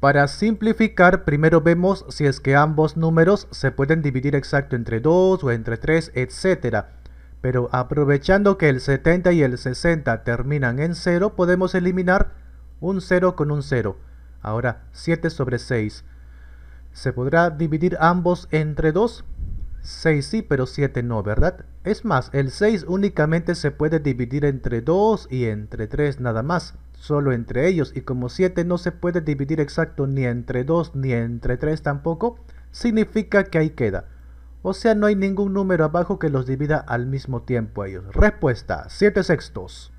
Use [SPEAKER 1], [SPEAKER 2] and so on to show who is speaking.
[SPEAKER 1] Para simplificar, primero vemos si es que ambos números se pueden dividir exacto entre 2 o entre 3, etc. Pero aprovechando que el 70 y el 60 terminan en 0, podemos eliminar un 0 con un 0. Ahora 7 sobre 6. ¿Se podrá dividir ambos entre 2? 6 sí, pero 7 no, ¿verdad? Es más, el 6 únicamente se puede dividir entre 2 y entre 3 nada más solo entre ellos y como 7 no se puede dividir exacto ni entre 2 ni entre 3 tampoco, significa que ahí queda. O sea, no hay ningún número abajo que los divida al mismo tiempo a ellos. Respuesta, 7 sextos.